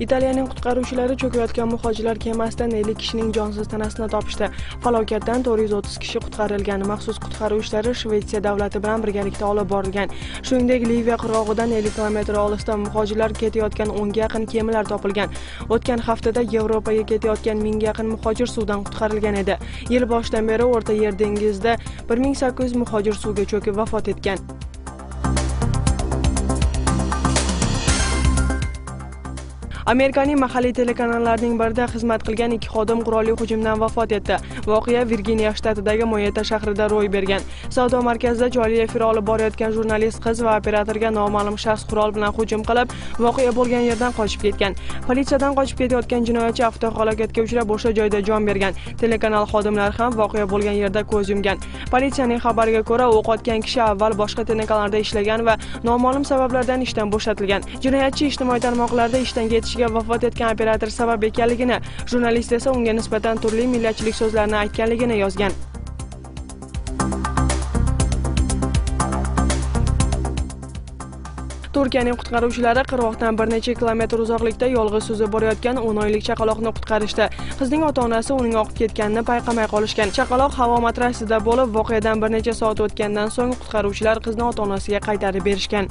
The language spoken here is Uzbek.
italiyaning qutqaruvchilari cho'kayotgan muhojirlar kemasidan ellik kishining jonsiz tanasini topishdi. Falokatdan to'rt yuz o'ttiz kishi qutqarilgan maxsus qutqaruv ishlari shvetsiya davlati bilan birgalikda olib borilgan. Shuningdek liviya qirg'og'idan ellik kilometr olisda muhojirlar ketayotgan o'nga yaqin kemalar topilgan. O'tgan haftada yevropaga ketayotgan mingga yaqin muhojir suvdan qutqarilgan edi. Yil boshidan beri o'rta yer dengizida bir ming sakkiz yuz muhojir suvga cho'kib vafot etgan. Amerikaning mahalliy telekanallarining birida xizmat qilgan ikki xodim qurolli hujumdan vafot etdi. Voqea virginiya shtatidagi moyeta shahrida ro'y bergan. Savdo markazida jonli efir olib borayotgan jurnalist qiz va operatorga noma'lum shaxs qurol bilan hujum qilib voqea bo'lgan yerdan qochib ketgan. Politsiyadan qochib ketayotgan jinoyatchi avtohalokatga uchrab o'sha joyda jon bergan. Telekanal xodimlari ham voqea bo'lgan yerda ko'z yumgan. Politsiyaning xabariga ko'ra o'q otgan kishi avval boshqa telekanalda ishlagan va noma'lum sabablardan ishdan bo'shatilgan. Jinoyatchi ijtimoiy tarmoqlarda ishdan ketish kishiga vafot etgan operator sabab ekanligini jurnalist esa unga nisbatan turli millatchilik so'zlarni aytganligini yozgan. Turkiyaning qutqaruvchilari qirg'oqdan bir necha kilometr uzoqlikda yolg'iz suzib borayotgan o'n oylik chaqaloqni qutqarishdi. Qizning ota onasi uning oqib ketganini payqamay qolishgan. Chaqaloq havo matrasida bo'lib voqeadan bir necha soat o'tgandan so'ng qutqaruvchilar qizni ota onasiga qaytarib berishgan.